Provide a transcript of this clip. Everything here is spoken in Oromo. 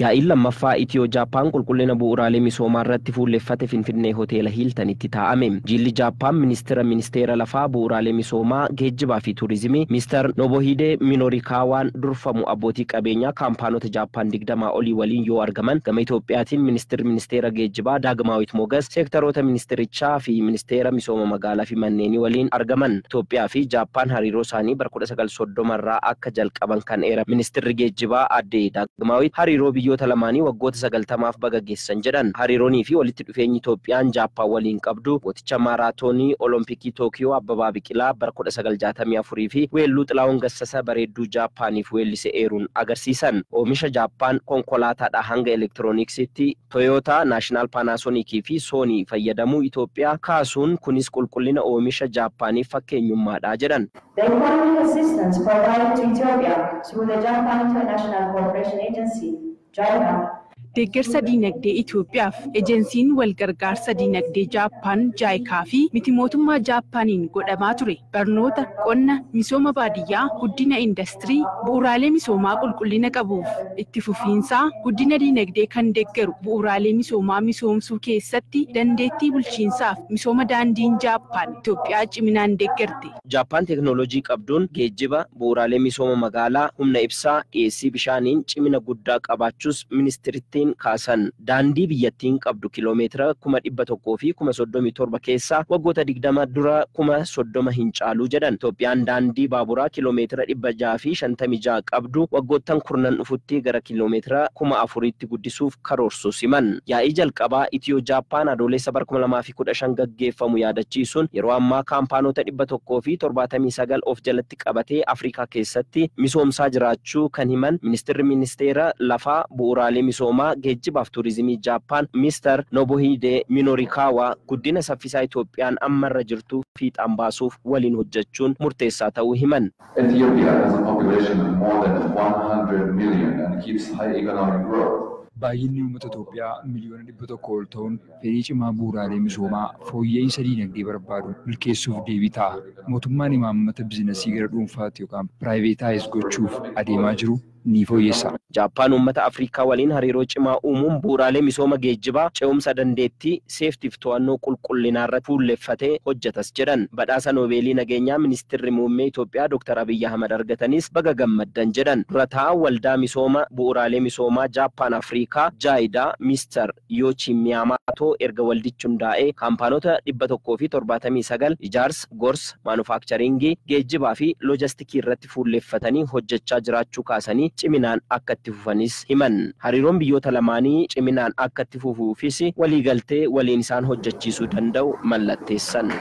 Yaa'iin lammaffaa Itiyoo Jaappaan qulqullina bu'uuraalee misoomaa irratti fuulleffate Finfinnee hoteela Hiiltanitti taa'ame. Jilli Jaappaan ministeera ministeera lafaa bu'uuraalee misoomaa geejjibaa fi tuurizimii Mister Nobohide Minorikaawaan durfamu abbootii qabeenyaa kaampaanota Jaappaan digdamaa olii waliin yoo argaman gama Itoophiyaatiin ministeerri ministeera geejjibaa Daagmaawit Mogas seektaroota ministerichaa fi ministeera misooma magaalaa fi manneenii waliin argaman. Itoophiyaa fi Jaappaan hariiroo isaanii bara 1930 irraa akka jalqaban kan eera ministeerri geejjibaa addee Daagmaawit hariiroo biyyoota lamaanii waggoota sagaltamaaf baga geessan jedhan. Hariiroonii fi walitti dhufeenyi Itoophiyaan Jaappaan waliin qabdu gooticha maaraatoonii Olompikii Tookiyoo Abbabaa Biqilaa bara 1964 fi weelluu Xilaawun Gassasa bareedduu Jaappaaniif weellise eeruun agarsiisan. Oomisha Jaappaan konkolaataadhaa hanga elektirooniksitti Toyootaa, Naashinaal Paanaasonikii fi Soonii fayyadamuu Itoophiyaa kaasuun kunis qulqullina oomisha Jaappaaniif fakkeenyummaadha jedhan. The economic assistance provided to Ethiopia through the Japan International Cooperation Agency, Tchau, tchau. Deeggarsa diinagdee Itoophiyaaf ejensiin walgargaarsa diinagdee Jaappaan jaayikaa fi miti mootummaa Jaappaaniin godhamaa ture. Barnoota qonna misooma baadiyyaa guddina indastirii bu'uuraalee misoomaa qulqullina qabuuf itti fufiinsaa guddina diinagdee kan deeggaru. Bu'uuraalee misoomaa misoomsuu keessatti dandeettii bulchiinsaaf misooma daandiin Jaappaan Itoophiyaa ciminaan deeggarte. Jaappaan teeknooloojii qabduun geejjiba bu'uuraalee misooma magaalaa humna ibsaa dhiyeessii bishaaniin cimina guddaa qabaachuus ministirittiin kaasan. Daandii biyyattiin qabdu kiloomeetira kuma dhibba tokkoo fi kuma soddomii torba keessaa waggoota digdama dura kuma soddoma hin caaluu jedhan. Itoophiyaan daandii baaburaa kiloomeetira dhibba jaha fi shantamii jaha qabdu waggoottan kurnan dhufutti gara kiloomeetira kuma afuriitti guddisuuf karoorsu siman. Yaa'ii jalqabaa Itiyoo Jaappaan adoolessa bara kuma lamaa fi kudha shan gaggeeffamu yaadachiisuun yeroo ammaa kaampaanota dhibba tokkoo fi torbaatamii sagal of jalatti qabatee Afrikaa keessatti misoomsaa jiraachuu kan himan ministeerri ministeera lafaa bu'uuraalee misoomaa geejjibaaf tuurizimii Jaappaan Mister Nobuhide Minorikawa guddina saffisaa Itoophiyaan ammarra jirtu fiixaan baasuuf waliin hojjechuun murteessaa ta'uu himan. Ethiopia has a population of more than 100 million and keeps high economic growth. Baay'inni uummata Itoophiyaa miliyoona dhibba tokko ol ta'uun fedhii cimaa bu'uuraalee misoomaa fooyya'insa diinagdee barbaadu milkeessuuf deebii ta'a. Mootummaan imaammata biizinasii gara dhuunfaatti yookaan piraayiveetaayiz gochuuf adeemaa jiru ni fooyyessa. Jaappaan uummata Afrikaa waliin hariiroo cimaa uumuun bu'uuraalee misooma geejjibaa ce'umsa dandeettii seeftiif to'annoo qulqullinaa irratti fuulleffatee hojjetas jedhan. Badhaasa Noobeelii nageenyaa ministeerri muummee Itoophiyaa Dr. Abiyyi Ahmad argatanis baga gammaddan jedhan. Dura taa'aa waldaa misooma bu'uuraalee misoomaa Jaappaan Afrikaa Jaayidaa Mister Yoochi Miyaamatoo erga waldichi hundaa'ee kaampaanota dhibba tokkoo fi torbaatamii sagal ijaarsa, gorsa, maanufaakcharingii, geejjibaa fi loojistikii irratti fuulleffatanii hojjechaa jiraachuu kaasanii ciminaan akka itti fufanis himan. Hariiroon biyyoota lamaanii ciminaan akka itti fufuufis waliigaltee waliin isaan hojjechiisuu danda'u mallatteessan.